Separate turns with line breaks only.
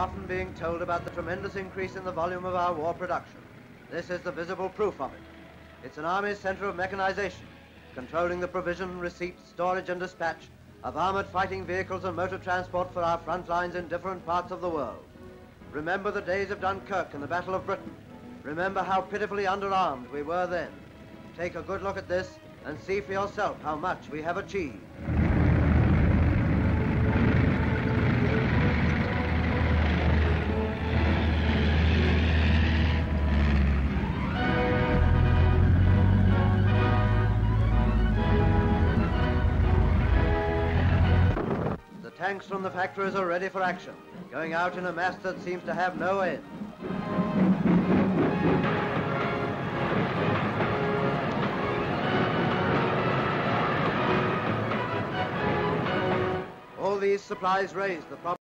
often being told about the tremendous increase in the volume of our war production. This is the visible proof of it. It's an army's center of mechanization, controlling the provision, receipt, storage, and dispatch of armored fighting vehicles and motor transport for our front lines in different parts of the world. Remember the days of Dunkirk and the Battle of Britain. Remember how pitifully underarmed we were then. Take a good look at this and see for yourself how much we have achieved. Tanks from the factories are ready for action, going out in a mass that seems to have no end. All these supplies raise the problem.